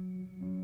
Música